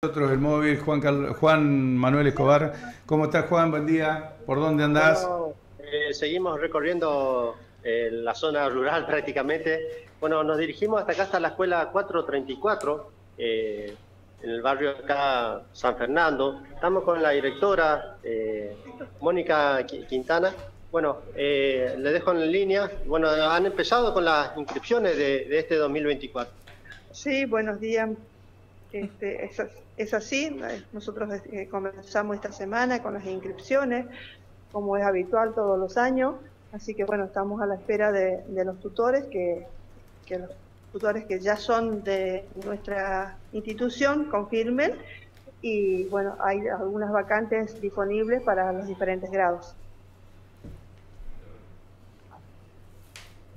nosotros el móvil, Juan, Juan Manuel Escobar. ¿Cómo estás, Juan? Buen día. ¿Por dónde andás? Eh, seguimos recorriendo eh, la zona rural prácticamente. Bueno, nos dirigimos hasta acá, hasta la escuela 434, eh, en el barrio acá San Fernando. Estamos con la directora Mónica Quintana. Bueno, le dejo en línea. Bueno, han empezado con las inscripciones de, de este 2024. Sí, buenos días. Este, es, es, así, nosotros eh, comenzamos esta semana con las inscripciones, como es habitual todos los años, así que bueno, estamos a la espera de, los tutores, que, que, los tutores que ya son de nuestra institución confirmen y bueno, hay algunas vacantes disponibles para los diferentes grados.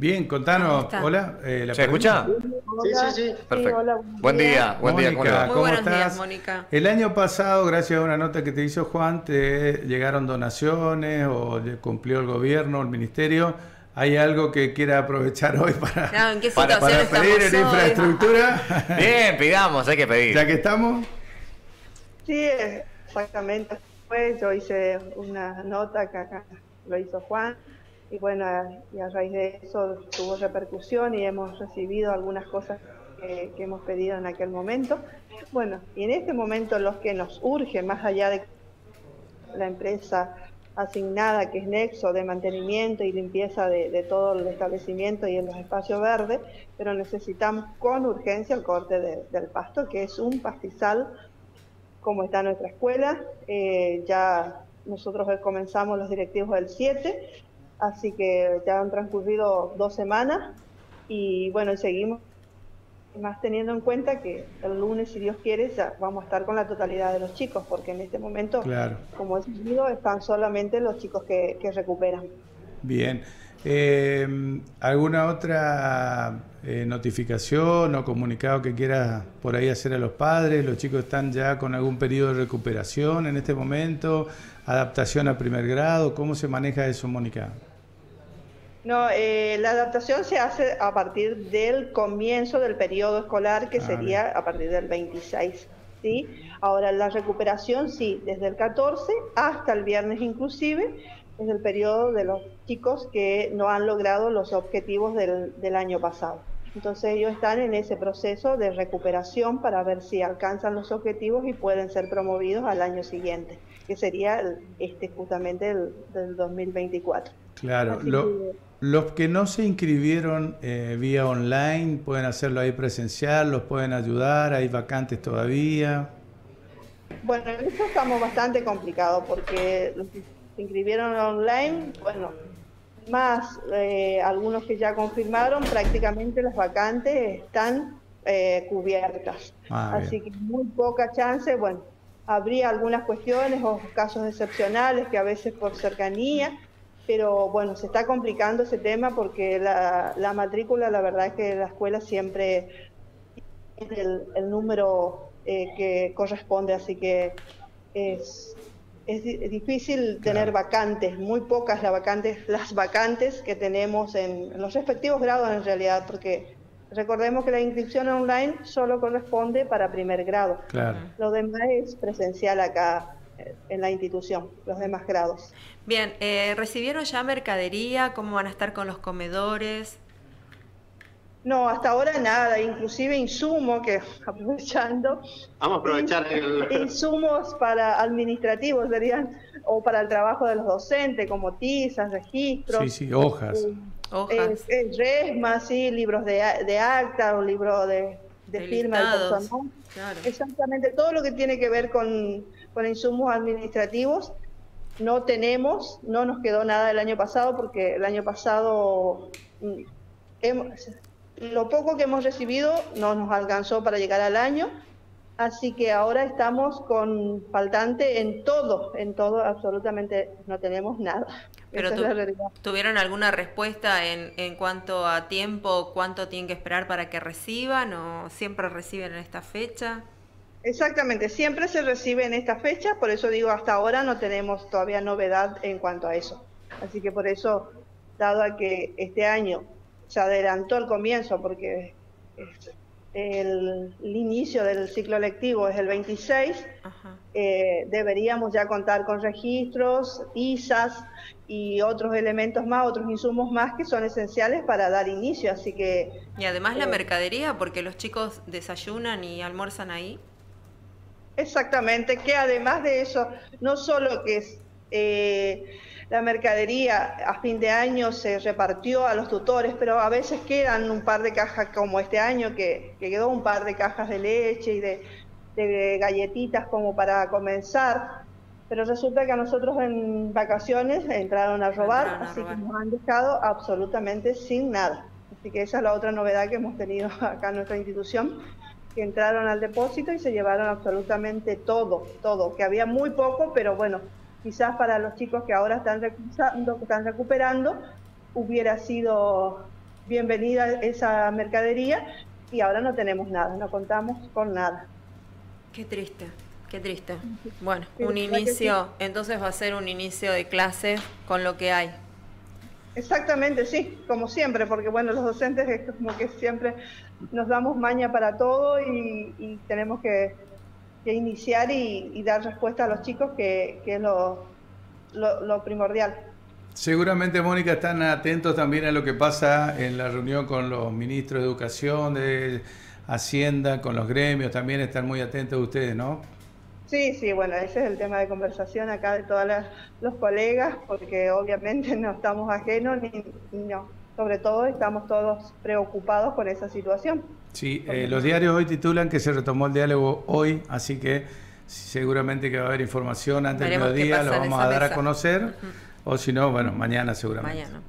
Bien, contanos. Hola. Eh, ¿Se escucha? Sí, sí, sí. Perfecto. buen día. Buen día. ¿cómo estás? Mónica. El año pasado, gracias a una nota que te hizo Juan, te llegaron donaciones o cumplió el gobierno, el ministerio. ¿Hay algo que quiera aprovechar hoy para, para, pedir en infraestructura? Bien, pidamos, hay que pedir. ¿Ya que estamos? Sí, exactamente. Pues yo hice una nota que acá lo hizo Juan y bueno, y a raíz de eso tuvo repercusión y hemos recibido algunas cosas que, hemos pedido en aquel momento. Bueno, y en este momento los que nos urge, más allá de la empresa asignada que es Nexo de mantenimiento y limpieza de, todo el establecimiento y en los espacios verdes, pero necesitamos con urgencia el corte del pasto, que es un pastizal como está nuestra escuela. Eh, ya nosotros comenzamos los directivos del 7 Así que ya han transcurrido dos semanas y bueno, seguimos más teniendo en cuenta que el lunes, si Dios quiere, ya vamos a estar con la totalidad de los chicos, porque en este momento, como he dicho, están solamente los chicos que, recuperan. Bien. Eh, ¿Alguna otra eh, notificación o comunicado que quieras por ahí hacer a los padres? ¿Los chicos están ya con algún periodo de recuperación en este momento? ¿Adaptación a primer grado? ¿Cómo se maneja eso, Mónica? No, eh, la adaptación se hace a partir del comienzo del periodo escolar, que ah, sería a partir del 26. ¿sí? Ahora, la recuperación, sí, desde el 14 hasta el viernes inclusive, es el periodo de los chicos que no han logrado los objetivos del, del año pasado. Entonces ellos están en ese proceso de recuperación para ver si alcanzan los objetivos y pueden ser promovidos al año siguiente, que sería este justamente el, del 2024. Claro, los que no se inscribieron eh, vía online pueden hacerlo ahí presencial, los pueden ayudar, hay vacantes todavía. Bueno, en eso estamos bastante complicados porque los que se inscribieron online, bueno, más eh, algunos que ya confirmaron, prácticamente las vacantes están eh, cubiertas. Ah, Así que muy poca chance, bueno, habría algunas cuestiones o casos excepcionales que a veces por cercanía pero bueno, se está complicando ese tema porque la, la matrícula, la verdad es que la escuela siempre tiene el, número eh, que corresponde, así que es, es, difícil tener vacantes, muy pocas las vacantes, las vacantes que tenemos en, los respectivos grados en realidad, porque recordemos que la inscripción online solo corresponde para primer grado. Claro. Lo demás es presencial acá en la institución, los demás grados. Bien, eh, ¿recibieron ya mercadería? ¿Cómo van a estar con los comedores? No, hasta ahora nada, inclusive insumos que aprovechando. Vamos a aprovechar el... Insumos para administrativos serían, o para el trabajo de los docentes, como tizas, registros. Sí, sí, hojas. Eh, hojas. Eh, resmas, sí, libros de, de acta, un libro de, de firma del personal. Exactamente, todo lo que tiene que ver con, con insumos administrativos. No tenemos, no nos quedó nada el año pasado porque el año pasado mm, lo poco que hemos recibido no nos alcanzó para llegar al año, así que ahora estamos con faltante en todo, en todo absolutamente no tenemos nada. Pero ¿tuvieron alguna respuesta en, en cuanto a tiempo, cuánto tienen que esperar para que reciban o siempre reciben en esta fecha? Exactamente, siempre se recibe en esta fecha, por eso digo, hasta ahora no tenemos todavía novedad en cuanto a eso. Así que por eso, dado a que este año se adelantó el comienzo, porque el, inicio del ciclo lectivo es el 26, eh, deberíamos ya contar con registros, ISAs y otros elementos más, otros insumos más que son esenciales para dar inicio. Así que. Y además la eh, mercadería, porque los chicos desayunan y almuerzan ahí. Exactamente, que además de eso, no solo que es. Eh, la mercadería a fin de año se repartió a los tutores, pero a veces quedan un par de cajas, como este año, que, quedó un par de cajas de leche y de, galletitas como para comenzar. Pero resulta que a nosotros en vacaciones entraron a robar, así que nos han dejado absolutamente sin nada. Así que esa es la otra novedad que hemos tenido acá en nuestra institución, que entraron al depósito y se llevaron absolutamente todo, todo, que había muy poco, pero bueno, quizás para los chicos que ahora están, están recuperando, hubiera sido bienvenida esa mercadería y ahora no tenemos nada, no contamos con nada. Qué triste, qué triste. Bueno, un inicio, entonces va a ser un inicio de clases con lo que hay. Exactamente, sí, como siempre, porque bueno, los docentes es como que siempre nos damos maña para todo y tenemos que que iniciar y, dar respuesta a los chicos, que, es lo, lo, primordial. Seguramente, Mónica, están atentos también a lo que pasa en la reunión con los ministros de Educación, de Hacienda, con los gremios, también están muy atentos ustedes, ¿no? Sí, sí, bueno, ese es el tema de conversación acá de todos los colegas, porque obviamente no estamos ajenos, ni no, sobre todo estamos todos preocupados por esa situación. Sí, eh, los diarios hoy titulan que se retomó el diálogo hoy, así que seguramente que va a haber información antes del mediodía, lo vamos a dar a conocer, o si no, bueno, mañana seguramente. Mañana.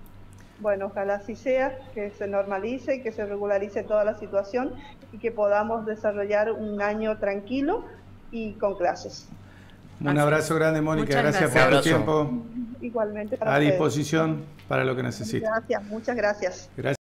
Bueno, ojalá así sea, que se normalice y que se regularice toda la situación y que podamos desarrollar un año tranquilo y con clases. Un abrazo grande, Mónica. Gracias, por tu tiempo. Igualmente. a disposición para lo que necesite. Gracias, muchas gracias. Gracias.